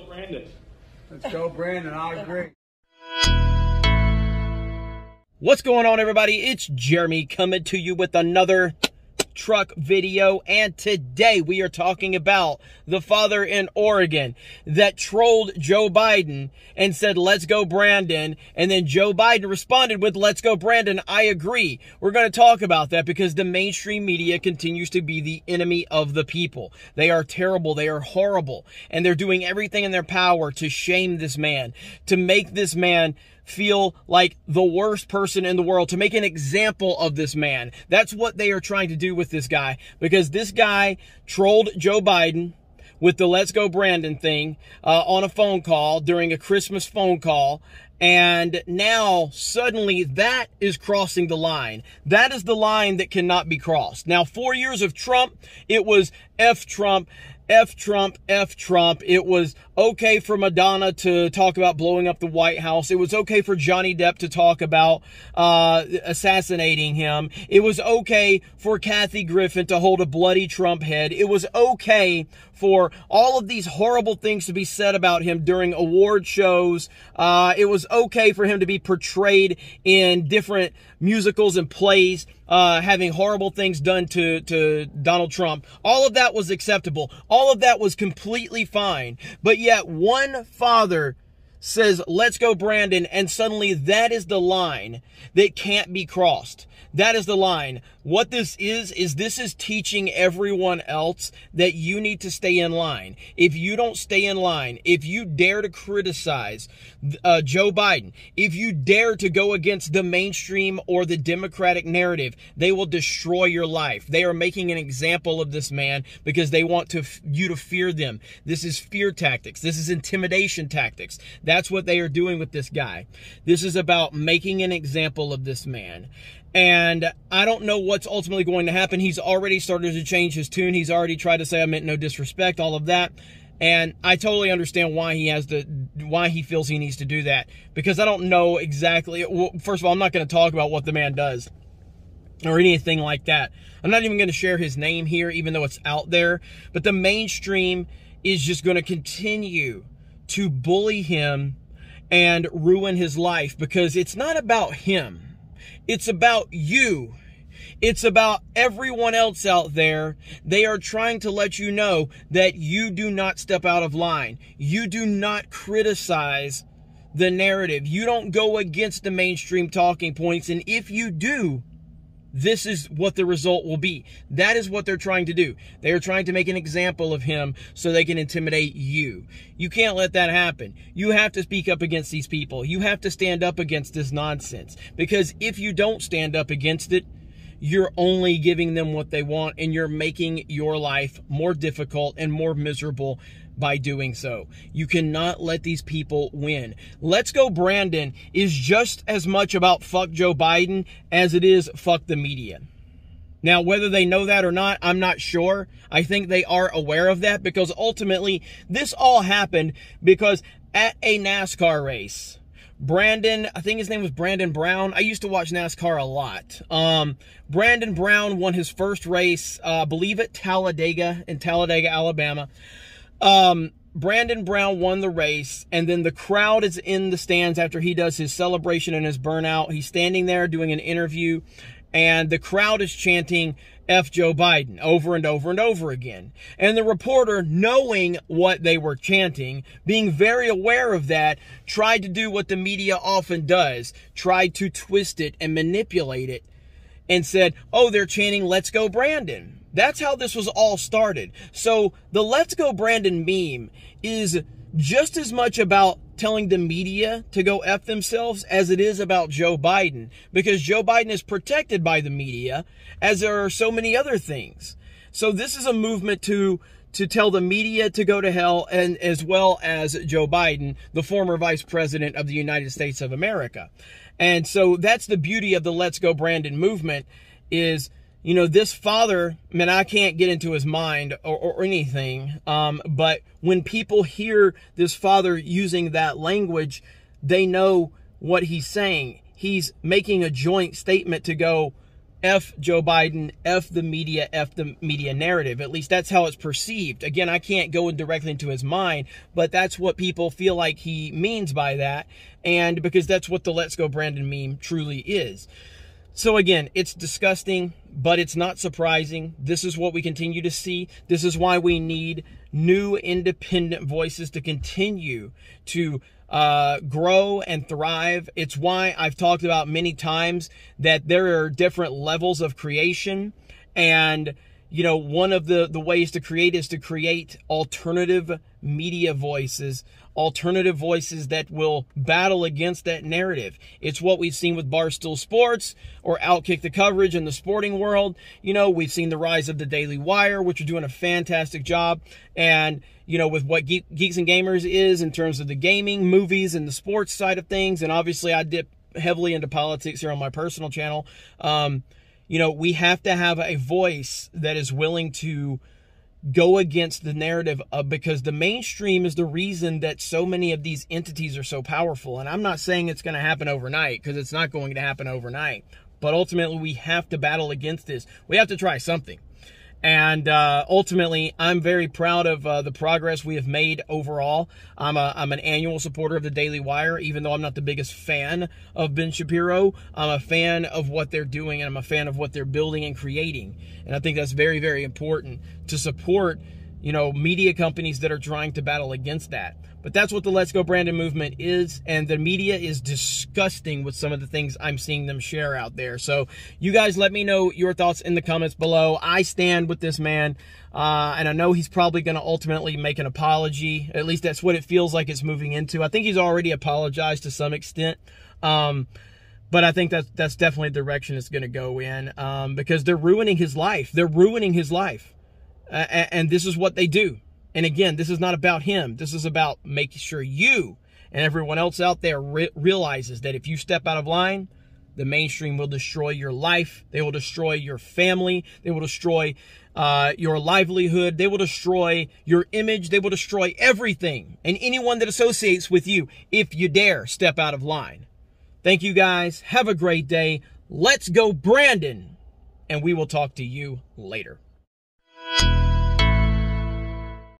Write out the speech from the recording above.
go, Brandon. Let's go, Brandon. I agree. What's going on, everybody? It's Jeremy coming to you with another truck video and today we are talking about the father in Oregon that trolled Joe Biden and said let's go Brandon. And then Joe Biden responded with let's go Brandon. I agree. We're going to talk about that because the mainstream media continues to be the enemy of the people. They are terrible. They are horrible. And they're doing everything in their power to shame this man to make this man feel like the worst person in the world, to make an example of this man. That's what they are trying to do with this guy because this guy trolled Joe Biden with the Let's Go Brandon thing uh, on a phone call during a Christmas phone call. And now suddenly that is crossing the line. That is the line that cannot be crossed. Now, four years of Trump, it was F Trump. F Trump, F Trump. It was okay for Madonna to talk about blowing up the White House. It was okay for Johnny Depp to talk about uh, assassinating him. It was okay for Kathy Griffin to hold a bloody Trump head. It was okay for all of these horrible things to be said about him during award shows. Uh, it was okay for him to be portrayed in different musicals and plays, uh, having horrible things done to, to Donald Trump. All of that was acceptable. All of that was completely fine. But yet one father says, let's go Brandon, and suddenly that is the line that can't be crossed. That is the line. What this is, is this is teaching everyone else that you need to stay in line. If you don't stay in line, if you dare to criticize uh, Joe Biden, if you dare to go against the mainstream or the Democratic narrative, they will destroy your life. They are making an example of this man because they want to you to fear them. This is fear tactics. This is intimidation tactics. That's what they are doing with this guy. This is about making an example of this man. And I don't know what's ultimately going to happen. He's already started to change his tune. He's already tried to say I meant no disrespect, all of that. And I totally understand why he has to, why he feels he needs to do that. Because I don't know exactly, well, first of all, I'm not going to talk about what the man does or anything like that. I'm not even going to share his name here, even though it's out there. But the mainstream is just going to continue to bully him and ruin his life because it's not about him. It's about you. It's about everyone else out there. They are trying to let you know that you do not step out of line. You do not criticize the narrative. You don't go against the mainstream talking points. And if you do, this is what the result will be. That is what they're trying to do. They are trying to make an example of him so they can intimidate you. You can't let that happen. You have to speak up against these people. You have to stand up against this nonsense. Because if you don't stand up against it, you're only giving them what they want and you're making your life more difficult and more miserable by doing so. You cannot let these people win. Let's Go Brandon is just as much about fuck Joe Biden as it is fuck the media. Now, whether they know that or not, I'm not sure. I think they are aware of that because ultimately this all happened because at a NASCAR race, Brandon, I think his name was Brandon Brown. I used to watch NASCAR a lot. Um, Brandon Brown won his first race, uh, I believe at Talladega in Talladega, Alabama. Um, Brandon Brown won the race, and then the crowd is in the stands after he does his celebration and his burnout. He's standing there doing an interview, and the crowd is chanting F Joe Biden over and over and over again. And the reporter, knowing what they were chanting, being very aware of that, tried to do what the media often does, tried to twist it and manipulate it, and said, oh, they're chanting, let's go Brandon. That's how this was all started. So the Let's Go Brandon meme is just as much about telling the media to go F themselves as it is about Joe Biden. Because Joe Biden is protected by the media, as there are so many other things. So this is a movement to to tell the media to go to hell and as well as Joe Biden, the former vice president of the United States of America. And so that's the beauty of the Let's Go Brandon movement is you know, this father, man, I can't get into his mind or, or anything. Um, but when people hear this father using that language, they know what he's saying. He's making a joint statement to go F Joe Biden, F the media, F the media narrative. At least that's how it's perceived. Again, I can't go directly into his mind, but that's what people feel like he means by that. And because that's what the Let's Go Brandon meme truly is. So again, it's disgusting, but it's not surprising. This is what we continue to see. This is why we need new independent voices to continue to uh, grow and thrive. It's why I've talked about many times that there are different levels of creation. And, you know, one of the, the ways to create is to create alternative media voices, alternative voices that will battle against that narrative. It's what we've seen with Barstool Sports or Outkick the coverage in the sporting world. You know, we've seen the rise of the Daily Wire, which are doing a fantastic job. And, you know, with what Geeks and Gamers is in terms of the gaming, movies, and the sports side of things. And obviously, I dip heavily into politics here on my personal channel. Um, you know, we have to have a voice that is willing to go against the narrative of because the mainstream is the reason that so many of these entities are so powerful. And I'm not saying it's going to happen overnight because it's not going to happen overnight. But ultimately, we have to battle against this. We have to try something. And uh, ultimately, I'm very proud of uh, the progress we have made overall. I'm, a, I'm an annual supporter of the Daily Wire, even though I'm not the biggest fan of Ben Shapiro. I'm a fan of what they're doing, and I'm a fan of what they're building and creating. And I think that's very, very important to support you know, media companies that are trying to battle against that. But that's what the Let's Go Brandon movement is, and the media is disgusting with some of the things I'm seeing them share out there. So you guys let me know your thoughts in the comments below. I stand with this man, uh, and I know he's probably going to ultimately make an apology. At least that's what it feels like it's moving into. I think he's already apologized to some extent. Um, but I think that's that's definitely the direction it's going to go in um, because they're ruining his life. They're ruining his life. Uh, and this is what they do. And again, this is not about him. This is about making sure you and everyone else out there re realizes that if you step out of line, the mainstream will destroy your life. They will destroy your family. They will destroy uh, your livelihood. They will destroy your image. They will destroy everything and anyone that associates with you if you dare step out of line. Thank you guys. Have a great day. Let's go, Brandon. And we will talk to you later.